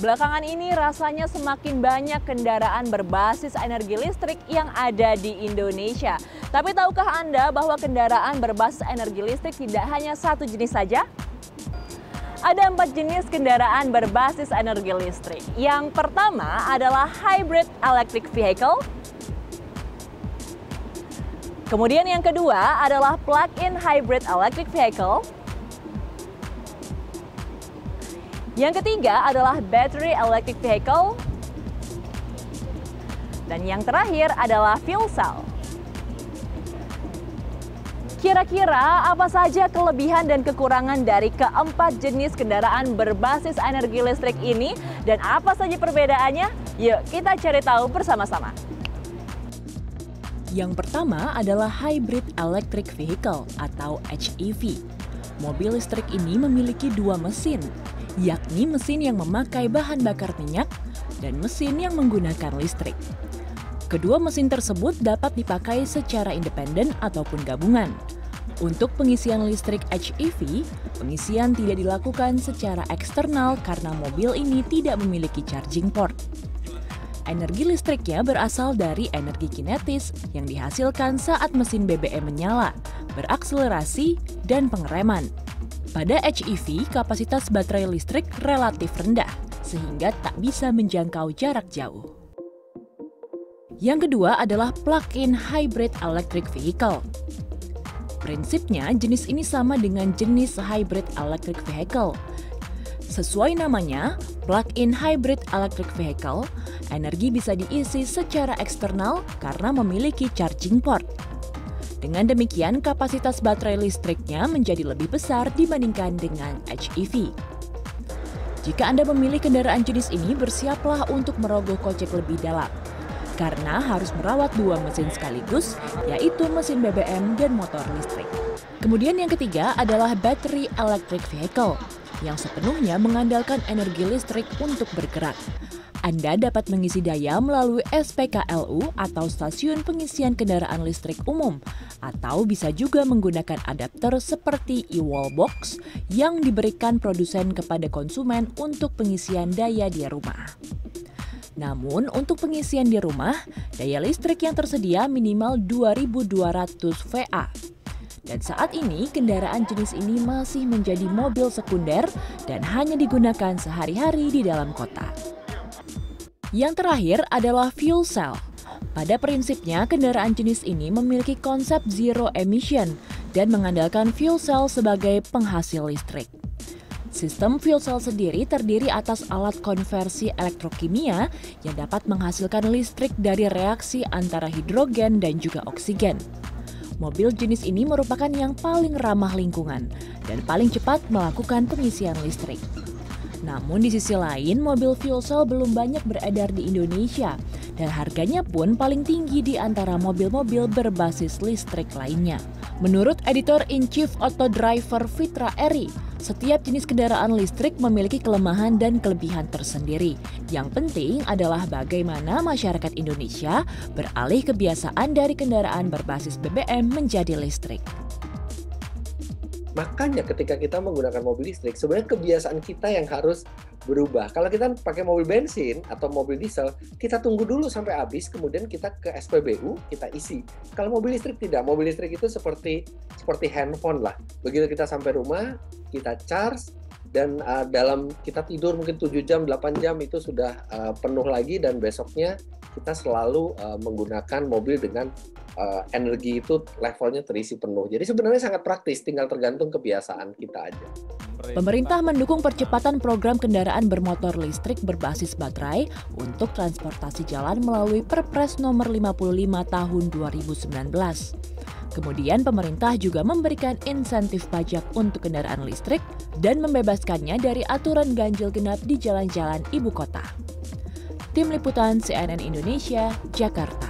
Belakangan ini rasanya semakin banyak kendaraan berbasis energi listrik yang ada di Indonesia. Tapi tahukah Anda bahwa kendaraan berbasis energi listrik tidak hanya satu jenis saja? Ada empat jenis kendaraan berbasis energi listrik. Yang pertama adalah hybrid electric vehicle. Kemudian yang kedua adalah plug-in hybrid electric vehicle. Yang ketiga adalah battery electric vehicle. Dan yang terakhir adalah fuel cell. Kira-kira apa saja kelebihan dan kekurangan dari keempat jenis kendaraan berbasis energi listrik ini dan apa saja perbedaannya? Yuk kita cari tahu bersama-sama. Yang pertama adalah Hybrid Electric Vehicle atau HEV. Mobil listrik ini memiliki dua mesin, yakni mesin yang memakai bahan bakar minyak dan mesin yang menggunakan listrik. Kedua mesin tersebut dapat dipakai secara independen ataupun gabungan. Untuk pengisian listrik HEV, pengisian tidak dilakukan secara eksternal karena mobil ini tidak memiliki charging port. Energi listriknya berasal dari energi kinetis yang dihasilkan saat mesin BBM menyala, berakselerasi, dan pengereman. Pada HEV, kapasitas baterai listrik relatif rendah, sehingga tak bisa menjangkau jarak jauh. Yang kedua adalah plug-in hybrid electric vehicle. Prinsipnya, jenis ini sama dengan jenis hybrid electric vehicle. Sesuai namanya, plug-in hybrid electric vehicle, energi bisa diisi secara eksternal karena memiliki charging port. Dengan demikian, kapasitas baterai listriknya menjadi lebih besar dibandingkan dengan HEV. Jika Anda memilih kendaraan jenis ini, bersiaplah untuk merogoh kocek lebih dalam. Karena harus merawat dua mesin sekaligus, yaitu mesin BBM dan motor listrik. Kemudian yang ketiga adalah battery electric vehicle, yang sepenuhnya mengandalkan energi listrik untuk bergerak. Anda dapat mengisi daya melalui SPKLU atau stasiun pengisian kendaraan listrik umum, atau bisa juga menggunakan adapter seperti e-wallbox yang diberikan produsen kepada konsumen untuk pengisian daya di rumah. Namun, untuk pengisian di rumah, daya listrik yang tersedia minimal 2200 VA. Dan saat ini, kendaraan jenis ini masih menjadi mobil sekunder dan hanya digunakan sehari-hari di dalam kota. Yang terakhir adalah fuel cell. Pada prinsipnya, kendaraan jenis ini memiliki konsep zero emission dan mengandalkan fuel cell sebagai penghasil listrik. Sistem fuel cell sendiri terdiri atas alat konversi elektrokimia yang dapat menghasilkan listrik dari reaksi antara hidrogen dan juga oksigen. Mobil jenis ini merupakan yang paling ramah lingkungan dan paling cepat melakukan pengisian listrik. Namun di sisi lain, mobil fuel cell belum banyak beredar di Indonesia dan harganya pun paling tinggi di antara mobil-mobil berbasis listrik lainnya. Menurut editor in chief Auto Driver Fitra Eri, setiap jenis kendaraan listrik memiliki kelemahan dan kelebihan tersendiri. Yang penting adalah bagaimana masyarakat Indonesia beralih kebiasaan dari kendaraan berbasis BBM menjadi listrik. Makanya ketika kita menggunakan mobil listrik, sebenarnya kebiasaan kita yang harus berubah. Kalau kita pakai mobil bensin atau mobil diesel, kita tunggu dulu sampai habis, kemudian kita ke SPBU, kita isi. Kalau mobil listrik tidak, mobil listrik itu seperti seperti handphone lah. Begitu kita sampai rumah, kita charge, dan uh, dalam kita tidur mungkin 7 jam, 8 jam itu sudah uh, penuh lagi dan besoknya kita selalu uh, menggunakan mobil dengan uh, energi itu levelnya terisi penuh. Jadi sebenarnya sangat praktis, tinggal tergantung kebiasaan kita aja. Pemerintah mendukung percepatan program kendaraan bermotor listrik berbasis baterai untuk transportasi jalan melalui Perpres nomor 55 tahun 2019. Kemudian pemerintah juga memberikan insentif pajak untuk kendaraan listrik dan membebaskannya dari aturan ganjil genap di jalan-jalan ibu kota. Tim Liputan CNN Indonesia, Jakarta.